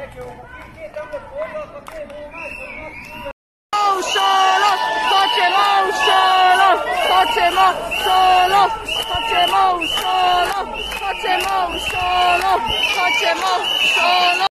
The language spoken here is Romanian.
facem facciamo solo, facem solo, facciamo solo, facciamo solo, solo.